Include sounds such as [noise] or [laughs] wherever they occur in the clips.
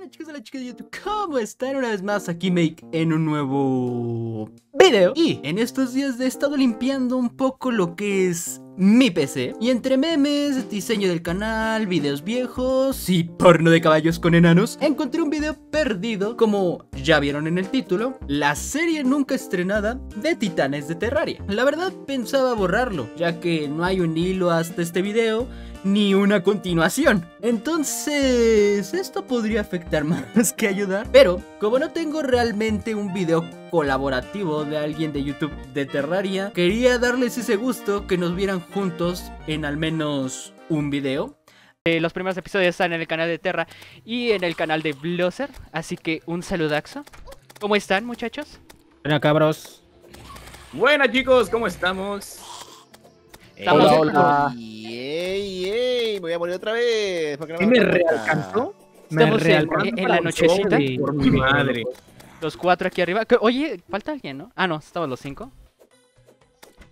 Hola chicos, hola chicas de YouTube, ¿cómo están? Una vez más aquí Make en un nuevo video. Y en estos días he estado limpiando un poco lo que es mi PC Y entre memes, diseño del canal, videos viejos y porno de caballos con enanos Encontré un video perdido, como ya vieron en el título La serie nunca estrenada de Titanes de Terraria. La verdad pensaba borrarlo, ya que no hay un hilo hasta este video ni una continuación. Entonces, esto podría afectar [laughs] más que ayudar. Pero, como no tengo realmente un video colaborativo de alguien de YouTube de Terraria, quería darles ese gusto que nos vieran juntos en al menos un video. Eh, los primeros episodios están en el canal de Terra y en el canal de Blosser, así que un saludaxo. ¿Cómo están, muchachos? Buena, cabros. Buenas, chicos, ¿cómo estamos? Estamos Hola, en- hola. ¡Ey, ey! Me voy a morir otra vez. no ¿Qué me me realcanzó? Me Estamos en- realcanzó en la nochecita. Por mi madre. Los cuatro aquí arriba. Oye, falta alguien, ¿no? Ah, no, estaban los cinco.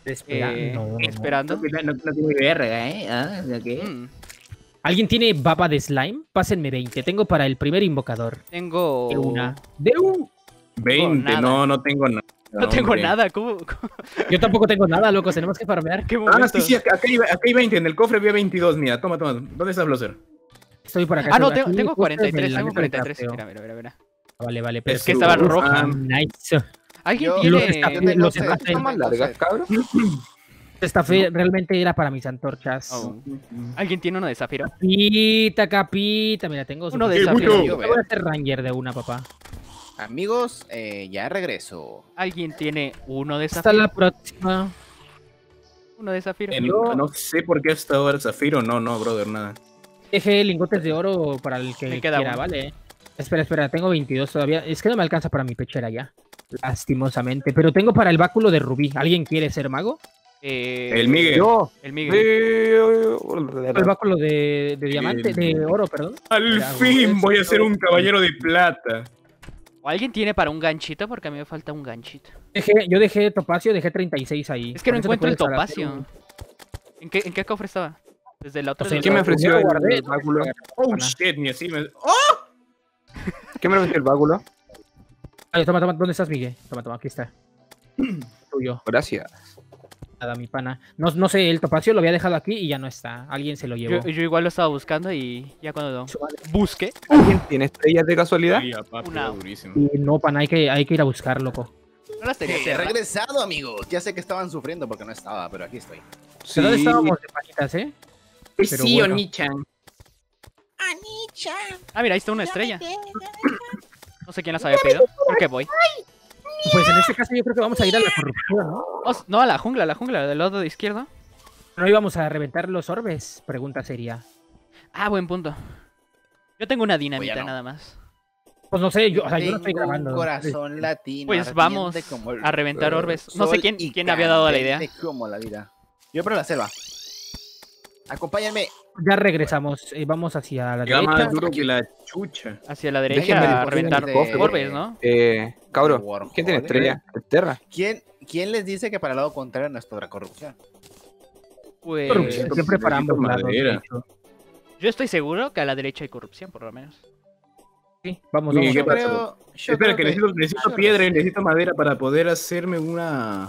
Espera, Eh, no, esperando. No, no, no tiene verga, ¿eh? Ah, ¿de qué? Mm, ¿Alguien tiene baba de slime? Pásenme 20. Tengo para el primer invocador. tengo. De una. De un. 20, nada. no, no tengo nada. No tengo hombre. nada. ¿Cómo? cómo- Yo tampoco tengo nada, locos. Tenemos que farmear. ¿Qué? Ah, sí, sí, acá, acá hay, acá hay 20, en el cofre había 22, mira, toma, toma. ¿Dónde está Blosser? Estoy por acá. Ah, no, tengo, tengo justo 43. en la Tengo mesa de 43. crafteo. Mira, mira, mira, mira. Vale, vale. Es que estaba roja. Ah, Nice. ¿Alguien Yo- tiene. los sed, está- yo tengo más largas, cabrón. [clears throat] Esta fe realmente era para mis antorchas. Oh. ¿Alguien tiene uno de zafiro? Capita, capita. Mira, tengo Uno de ¡Qué zafiro. Yo, Voy a hacer ranger de una, papá. Amigos, eh, ya regreso. ¿Alguien tiene uno de Hasta zafiro? la próxima. Uno de zafiro. No sé por qué hasta ahora Zafiro, no, no, brother, nada. Dejé lingotes de oro para el que Me queda quiera, uno. ¿vale? Espera, espera, tengo 22 todavía. Es que no me alcanza para mi pechera ya. Lastimosamente. Pero tengo para el báculo de rubí. ¿Alguien quiere ser mago? Eh, El Miguel. Yo. El Miguel. El báculo de, de diamante, de oro, perdón. Al fin voy a ser un caballero de plata. ¿O alguien tiene para un ganchito? Porque a mí me falta un ganchito. Dejé, yo dejé topacio, dejé 36 ahí. Es que no encuentro el topacio. un- ¿En qué, ¿En qué cofre estaba? Desde la otra. ¿Quién me ofreció el guardé, báculo? Oh, shit, ni así me... [laughs] ¿Quién me ofreció el báculo? Ay, toma, toma, ¿dónde estás, Miguel? Toma, toma, aquí está. [clears throat] Tuyo, Gracias. Nada, mi pana. No, no sé, el topacio lo había dejado aquí y ya no está. Alguien se lo llevó. Yo, yo igual lo estaba buscando y ya cuando madre. busqué. ¿Alguien tiene estrellas de casualidad? Una. durísimo. Y no, pana, hay que, hay que ir a buscar, loco. No las tenía He regresado, amigos. Ya sé que estaban sufriendo porque no estaba, pero aquí estoy. Sí. ¿Dónde estábamos de panitas, eh? Pero sí, bueno. Oni-chan. Ah, mira, ahí está una estrella. No sé quién las había pedido. ¿Por qué voy? Pues en este caso yo creo que vamos a ir a la corrupción, ¿no? Oh, no, a la jungla, a la jungla, del lado de izquierdo. No íbamos a reventar los orbes, pregunta seria. Ah, buen punto. Yo tengo una dinamita no. nada más. Pues no sé, yo, o sea, yo no estoy grabando. Un corazón latino. Pues vamos como el a reventar orbes. No sé quién, quién había dado la idea. Como la vida. Yo por la selva. Acompáñenme. Ya regresamos, eh, vamos hacia la Llega más derecha. duro que la chucha. Hacia la derecha Déjenme a reventar cofre. orbes, ¿no? Eh, cabro, Warhol. ¿quién tiene estrella? ¿El Terra? ¿Quién, ¿Quién les dice que para el lado contrario no es toda corrupción? Pues Corrupción, siempre para ambos Necesito lados. de madera. hecho. yo estoy seguro que a la derecha hay corrupción, por lo menos. Sí, vamos, vamos. ¿qué Yo creo, yo Espera, creo que necesito, piedra y necesito madera para poder hacerme una...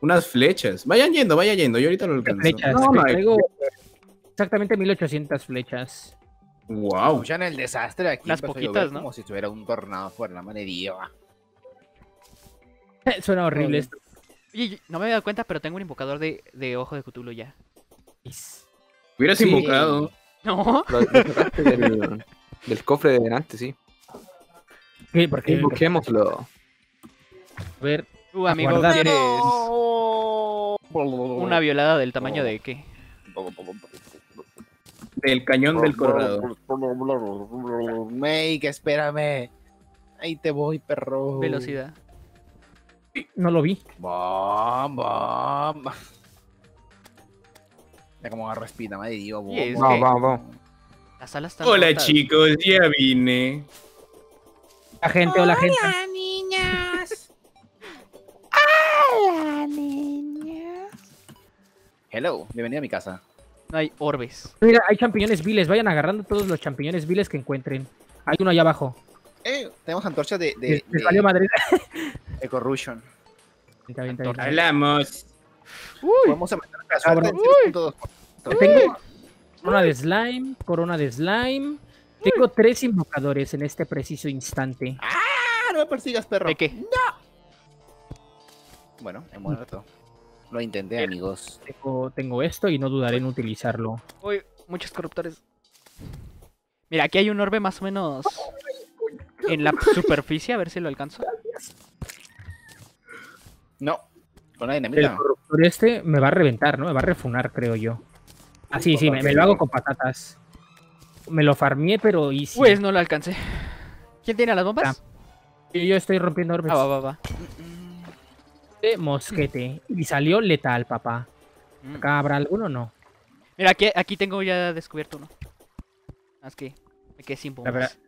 Unas flechas. Vayan yendo, vayan yendo, yo ahorita lo alcanzo. Flechas, No, traigo exactamente 1800 flechas. Wow. Escuchan el desastre aquí. A poquitas, ¿no? Como si estuviera un tornado fuera la madre de Dios. [laughs] Suena horrible esto. Oye, no me había dado cuenta, pero tengo un invocador de, de ojo de Cthulhu ya. Hubieras Sí. invocado. No, Lo, [laughs] lo sacaste del, [laughs] del cofre de delante, sí. ¿Qué? Porque, Invoquémoslo. a ver, tú, amigo, guardar. ¿quieres una violada del tamaño de qué? Del cañón del Colorado. Make, espérame. Ahí te voy, perro. Velocidad. no lo vi. Bom, bom. Ya como agarro espina, madre Dios. bom, Y es bom. Vamos, vamos, vamos. Las alas están Hola chicos, ya vine. La gente, hola gente. Hello, bienvenido a mi casa. No hay orbes. Mira, hay champiñones viles. Vayan agarrando todos los champiñones viles que encuentren. Hay uno allá abajo. Eh, tenemos antorchas de, de, valió Madrid. de corruption. Hablamos. Podemos aumentar la suerte en 0.2. Yo Tengo corona de slime, corona de slime. Tengo tres invocadores en este preciso instante. ¡Ah! No me persigas, perro. ¿De qué? Bueno, he muerto. Lo intenté, amigos. Tengo, tengo esto y no dudaré en utilizarlo. Uy, muchos corruptores. Mira, aquí hay un orbe más o menos en la superficie, a ver si lo alcanzo. No. Con la El dinamita. corruptor este me va a reventar, ¿no? Me va a refunar, creo yo. Ah, sí, sí, me, me lo hago con patatas. Me lo farmié, pero easy. Pues no lo alcancé. ¿Quién tiene las bombas? Yo, yo estoy rompiendo orbes Ah, va, va, va. De mosquete. Y salió letal, papá. Mm. ¿Acá habrá alguno? No. Mira, aquí, aquí tengo ya descubierto uno. Es que me quedé sin bombas.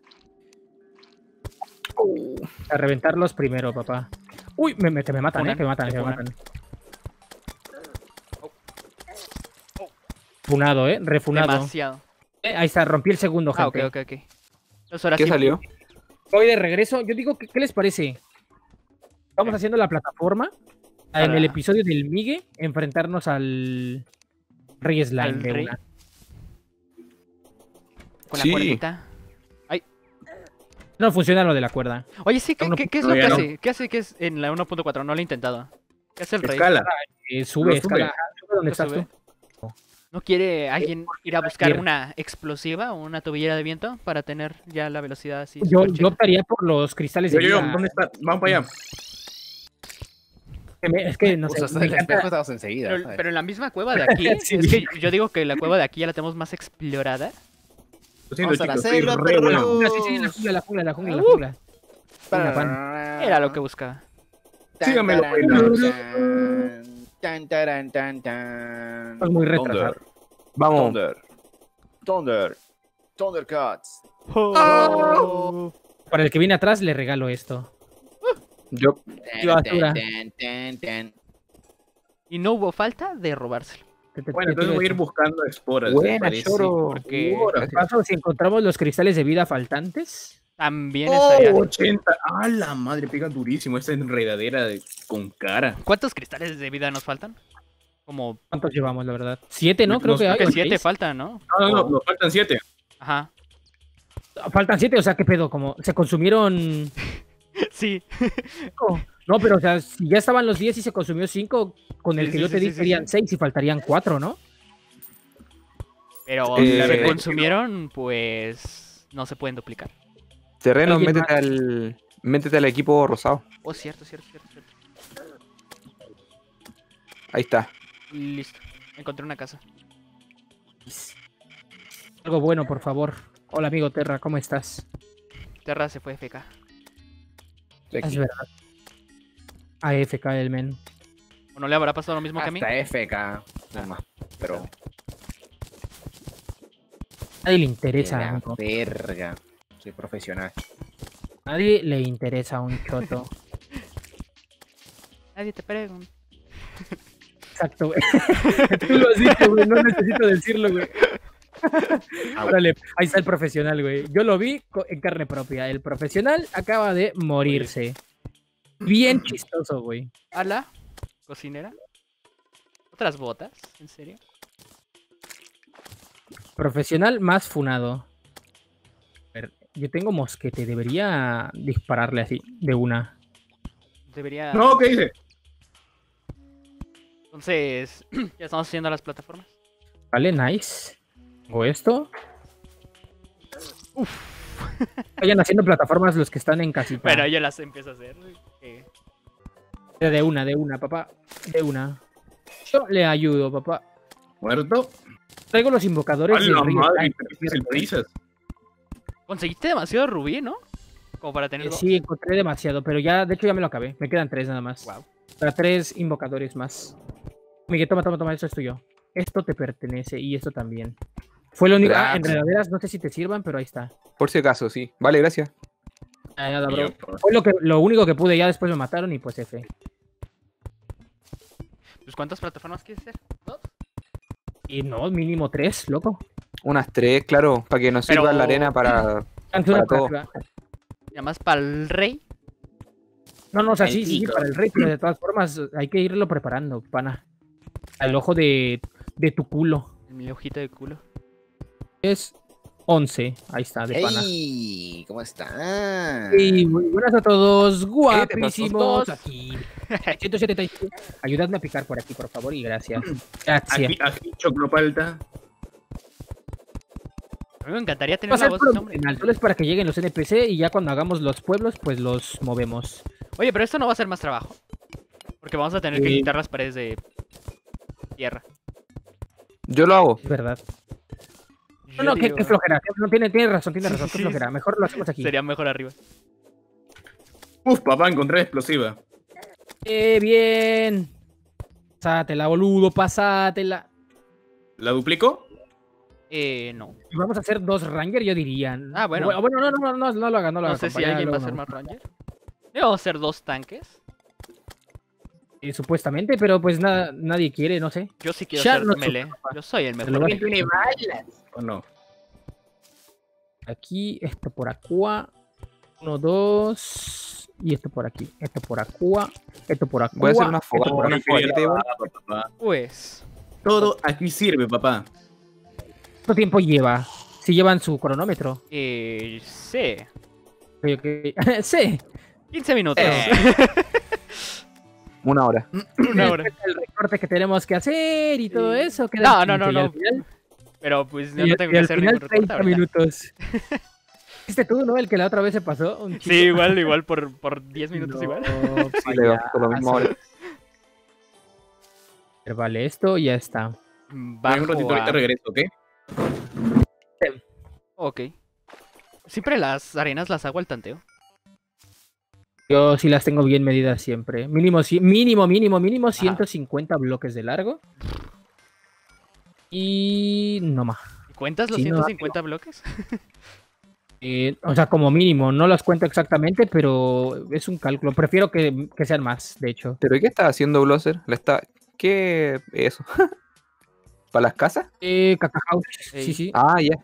A reventarlos primero, papá. Uy, me, me- que me matan, Funan, eh, que me matan, que me matan. Funado, eh, refunado. Demasiado. Eh, ahí está, rompí el segundo, Ah, ok, gente. ok, ok. Entonces ahora ¿Qué sí. salió? Voy de regreso. Yo digo, ¿qué les parece? Vamos haciendo la plataforma. En el episodio del Migue, enfrentarnos al Rey Slime Al de rey. una. Con Sí. la cuerdita. No funciona lo de la cuerda. Oye, sí, ¿qué, Uno- qué- qué es lo que no. hace? ¿Qué hace que es en la 1.4? No lo he intentado. ¿Qué hace el rey? Escala. Eh, sube, escala. Sube ¿Dónde ¿Lo estás sube? tú? ¿No quiere alguien ir a buscar una explosiva o una tobillera de viento para tener ya la velocidad así? Yo, yo optaría por los cristales de yo, yo. ¿dónde está? Vamos para allá. Que me- Es que no sé, me el encanta- espejo, estamos enseguida. Pero, pero en la misma cueva de aquí, [laughs] Sí. es que yo digo que la cueva de aquí ya la tenemos más explorada. Lo siento, Vamos a la chicos, selva, bueno. Sí, sí, la jungla, la jungla, la jungla, la Uh. jungla. Era lo que buscaba. Tan, Sígamelo, taran, bailando. tan, tan, tan, tan. Estás muy retrasado. Thunder, Vamos. Thunder. Thunder. Thundercats. Para el que viene atrás le regalo esto. Yo. Y no hubo falta de robárselo. Te- te- Bueno, entonces voy a ir buscando esporas. buena, choro. porque- Ahora, ¿Qué pasa si encontramos los cristales de vida faltantes? También Oh, estaría. 80. ¡Ah, la madre! Pega durísimo esta enredadera de... con cara. ¿Cuántos cristales de vida nos faltan? Como ¿Cuántos llevamos, la verdad? Siete, ¿no? Creo Nos- que hay. que ¿o siete faltan, ¿no? No, no, no, nos faltan 7. Ajá. Faltan siete, o sea, ¿qué pedo? Como se consumieron. [laughs] Sí. No, pero o sea, si ya estaban los 10 y se consumió 5, con el Sí, que sí, yo te sí, di sí, serían sí. 6 y faltarían 4, ¿no? Pero Eh, se consumieron, pues no se pueden duplicar. terreno, métete al, métete al equipo rosado. Oh, cierto, cierto, cierto, cierto. Ahí está. Listo. Encontré una casa. Algo bueno, por favor. Hola, amigo Terra, ¿cómo estás? Terra se fue FK. Es verdad. AFK el men. ¿O no le habrá pasado lo mismo que a mí? Hasta FK. Nada más. Pero. Nadie le interesa, la amigo. verga. Soy profesional. Nadie le interesa un choto. [laughs] Nadie te pregunta. Exacto, güey. [laughs] Tú lo has dicho, güey. No necesito decirlo, güey. Órale, ahí está el profesional, güey. Yo lo vi en carne propia. El profesional acaba de morirse. Bien chistoso, güey. ¿Ala? ¿Cocinera? ¿Otras botas? ¿En serio? Profesional más funado. A ver, yo tengo mosquete. Debería dispararle así, de una. Debería. No, ¿qué dice? Entonces, [clears throat] ya estamos haciendo las plataformas. Vale, nice. Hago esto. [laughs] Vayan haciendo plataformas los que están en casita. Bueno, yo las empiezo a hacer. eh, De una, de una, papá. De una. Yo le ayudo, papá. ¿Muerto? Traigo los invocadores ¡A del la río madre! Time, ¿Qué es el? Conseguiste demasiado rubí, ¿no? Como para tener Eh. Sí, encontré demasiado, pero ya, de hecho, ya me lo acabé. Me quedan tres nada más. Guau. Para tres invocadores más. Miguel, toma, toma, toma, esto es tuyo. Esto te pertenece y esto también. Fue lo único. Ah, enredaderas, no sé si te sirvan, pero ahí está. Por si acaso, sí. Vale, gracias. Ah, nada, bro. Fue lo, que, lo único que pude, ya después me mataron y pues F. Pues, ¿cuántas plataformas quieres hacer? ¿Dos? Y no, mínimo tres, loco. Unas tres, claro, para que nos Pero- sirva la arena [clears throat] para. Para todo. Llamas para el rey. No, no, o sea, sí, sí, para el rey, pero de todas formas hay que irlo preparando, pana. Al ojo de, de tu culo. Mi ojito de culo. Es 11. Ahí está, de pana. ¡Ey! ¿Cómo está? Y muy buenas a todos, guapísimos. Aquí. 175. Ayudadme a picar por aquí, por favor, y gracias. Gracias. Aquí, aquí choclopalta. A mí me encantaría tener a la voz de este hombre. solo es para que lleguen los NPC y ya cuando hagamos los pueblos, pues los movemos. Oye, pero esto no va a ser más trabajo. Porque vamos a tener que quitar las paredes de tierra. Yo lo hago. Es verdad. No, no, qué, digo, qué flojera. No, tiene, tiene razón, tiene razón, qué Sí, flojera. Mejor lo hacemos aquí. Sería mejor arriba. Uf, papá, encontré explosiva. Eh, bien. Pásatela, boludo, pásatela. ¿La duplico? Eh, no. Y vamos a hacer dos Ranger, yo diría. Ah, bueno. Bueno, no, no, no, no, no lo haga, no lo No haga. sé si alguien va a no. más ranger. ¿Le vamos a hacer dos tanques? Eh, supuestamente, pero pues nada, nadie quiere, no sé. Yo sí quiero Ya ser no melee. Yo soy el mejor. tiene balas? ¿O no? Aquí, esto por acá. Uno, dos. Y esto por aquí. Esto por acá. Esto por acá. Voy a hacer una fogata. Pues. Todo aquí sirve, papá. ¿Cuánto tiempo lleva? Si llevan su cronómetro. Eh, sí. Ok, ok. [laughs] sí. 15 minutos. Una hora. [clears throat] Una hora. El recorte que tenemos que hacer y todo eso. No, queda no, no, no. final- Pero pues yo y no al- tengo y que hacer final ningún recorte 30 ahorita. minutos. Fuiste [laughs] tú, ¿no? El que la otra vez se pasó. Un Sí, igual, igual por, [laughs] por 10 minutos igual. Sí, [laughs] le por lo mismo ahora. Vale, esto ya está. Bajo un ratito a- ahorita regreso, ¿ok? Ok. Siempre las arenas las hago al tanteo. Yo sí las tengo bien medidas siempre. Mínimo, mínimo, mínimo, mínimo 150 bloques de largo. Y no más. ¿Y ¿Cuentas los Sí, no, 150 bloques? [laughs] Eh, o sea, como mínimo, no las cuento exactamente, pero es un cálculo. Prefiero que, que sean más, de hecho. ¿Pero y qué está haciendo Blosser? ¿Le está... ¿Qué es eso? [laughs] ¿Para las casas? Eh, Caca House. Sí, sí. Ah, ya.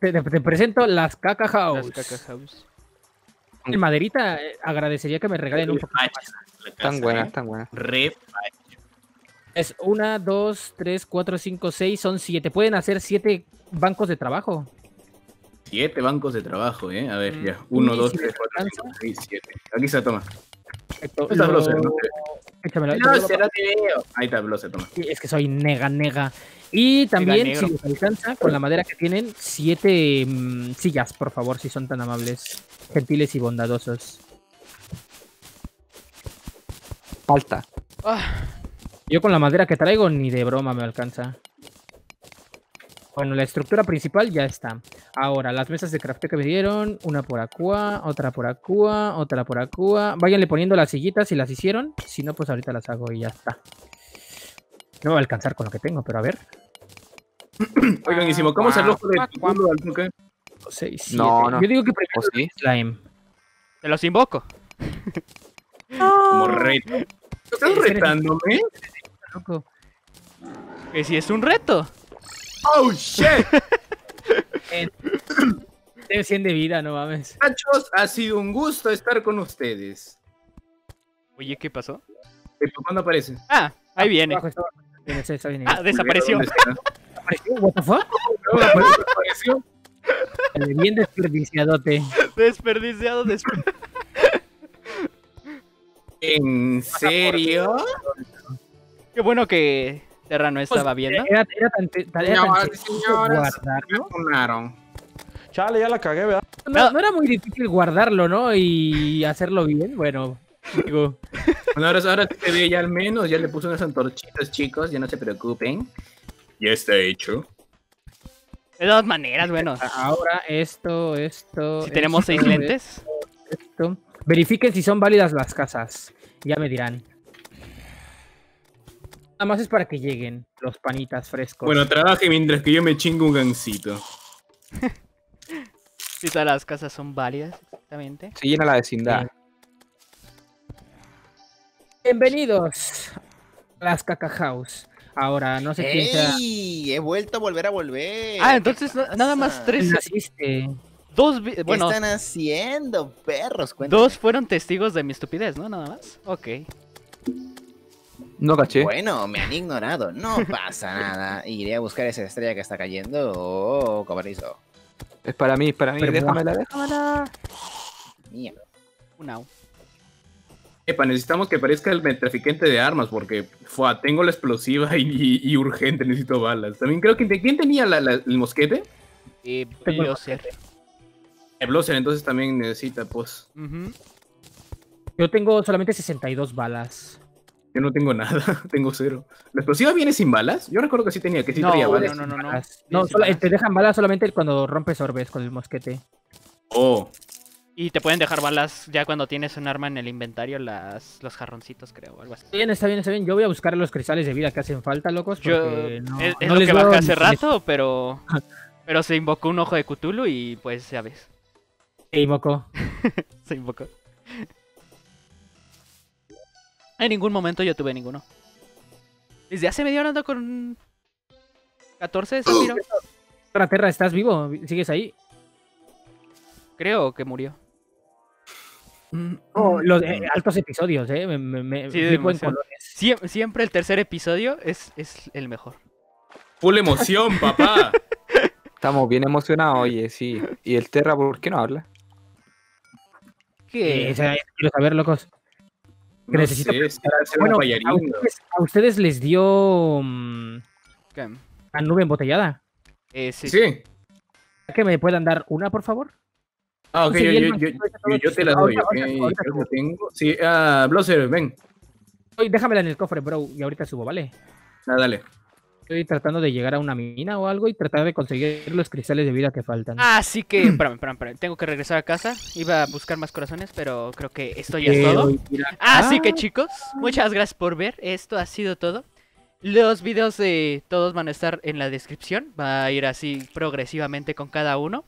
Te, te- te presento las Caca House. Las caca house. En maderita, eh, agradecería que me regalen un poco. Tan buenas, ¿eh? tan buenas. Re Es una, dos, tres, cuatro, cinco, seis, son siete. Pueden hacer siete bancos de trabajo. Siete bancos de trabajo, ¿eh? A ver, Mm. ya. Uno, Y dos, si tres, cuatro, cinco, seis, siete. Aquí está, toma. Lo- Blosser, ¿no? Échamelo. No, se no te veo. Ahí está, Blosser, toma. Sí, Es que soy nega, nega. Y también, si les alcanza, con la madera que tienen, siete mm, sillas, por favor, si son tan amables, gentiles y bondadosos. Falta. Ah, Yo con la madera que traigo ni de broma me alcanza. Bueno, la estructura principal ya está. Ahora, las mesas de crafteo que me dieron, una por acá, otra por acá, otra por acá. Váyanle poniendo las sillitas si las hicieron. Si no, pues ahorita las hago y ya está. No me va a alcanzar con lo que tengo, pero a ver. [clears throat] Oigan, y si mocamos el ojo de. 6, No, no. Yo digo que ¿O primero sí? slime. te los invoco. Como reto. ¿Estás retándome? Que si es un reto. ¡Oh, shit! Tiene 100 de vida, no mames. Muchachos, ha sido un gusto estar con ustedes. Oye, ¿qué pasó? ¿El papá no aparece? Ah, ahí viene. Abajo está- viene, está bien, Ah, desapareció. ¿Dónde está? ¿Apareció? ¿What the fuck? No, apareció. Eh, Bien desperdiciadote. Desperdiciado, desper- ¿En serio? Qué bueno que Terra no estaba viendo. Era, era tan, tan, era tan Señoras señores. guardarlo. Chale, ya la cagué, ¿verdad? No, no era muy difícil guardarlo, ¿no? Y hacerlo bien. Bueno, digo, Bueno, ahora, ahora sí se ve ya al menos, ya le puse unas antorchitas, chicos, ya no se preocupen. Ya está hecho. De todas maneras, bueno. ahora esto, esto. Si tenemos esto, seis lentes. Esto. Verifiquen si son válidas las casas. Ya me dirán. Nada más es para que lleguen los panitas frescos. Bueno, trabaje mientras que yo me chingo un gansito. Si [laughs] todas las casas son válidas, exactamente. Se llena la vecindad. Bienvenidos a las Caca House. Ahora, no sé quién sea. ¡Ey! He vuelto a volver a volver. Ah, ¿Qué entonces nada más tres. Naciste. Dos, vi- ¿Qué bueno, están haciendo, perros? Cuéntame. dos fueron testigos de mi estupidez, ¿no? Nada más. Ok. No caché. Bueno, me han ignorado. No [laughs] pasa nada. Iré a buscar esa estrella que está cayendo. Oh, cobrizo. Es para mí, es para mí. Pero Déjamela, déjamela. Mierda. Una. Epa, necesitamos que aparezca el traficante de armas porque fue, tengo la explosiva y, y- y urgente, necesito balas. También creo que ¿quién tenía la- la- el mosquete? Eh, Blosser. El Blosser, entonces también necesita, pues. Yo tengo solamente 62 balas. Yo no tengo nada, [laughs] tengo cero. ¿La explosiva viene sin balas? Yo recuerdo que sí tenía, que sí No, traía no, balas. no, no, no. Balas. Bien No, solo- balas. te dejan balas solamente cuando rompes orbes con el mosquete. Oh, Y te pueden dejar balas ya cuando tienes un arma en el inventario, las, los jarroncitos, creo, o algo así. Bien, está bien, está bien. Yo voy a buscar los cristales de vida que hacen falta, locos. Yo, Porque no, es, es no lo les que bajé hace rato, pero [laughs] pero se invocó un ojo de Cthulhu y pues ya ves, Ey, moco. se invocó. [laughs] En ningún momento yo tuve ninguno. Desde hace media hora ando con 14 de Zafiro. Terra, ¿estás vivo? ¿Sigues ahí? Creo que murió. Oh, los eh, altos episodios, ¿eh? Me, me, Sí, en. Siem- siempre el tercer episodio es, es el mejor. full emoción, papá. [laughs] Estamos bien emocionados, oye, sí. ¿Y el Terra por qué no habla? ¿Qué? Eh, o sea, quiero saber, locos. Que No necesito sé, Bueno, a ustedes, a ustedes les dio mm, ¿Qué? la nube embotellada. Eh, sí. Sí. ¿Que me puedan dar una, por favor? Ah, ok, Sí, yo, te la doy, tengo. Sí, ah, Blosser, ven. Déjamela en el cofre, bro, y ahorita subo, ¿vale? Ah, dale. Estoy tratando de llegar a una mina o algo y tratar de conseguir los cristales de vida que faltan. Así que, [clears throat] espérame, espérame, espérame. Tengo que regresar a casa. Iba a buscar más corazones, pero creo que esto ya es Eh, todo. Así Ah. que chicos, muchas gracias por ver. Esto ha sido todo. Los videos de todos van a estar en la descripción. Va a ir así progresivamente con cada uno.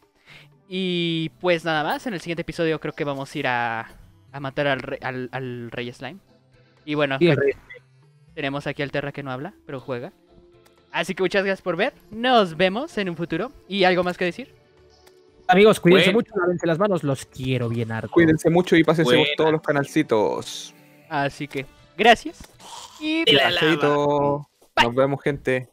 Y pues nada más, en el siguiente episodio creo que vamos a ir a, a matar al, re- al, al Rey Slime. Y bueno, Sí, tenemos aquí al Terra que no habla, pero juega. Así que muchas gracias por ver. Nos vemos en un futuro. ¿Y algo más que decir? Amigos, cuídense Bueno. mucho, lávense las manos, los quiero bien harto. Cuídense mucho y pásense por todos los canalcitos. Así que, gracias. Y. Nos vemos, gente.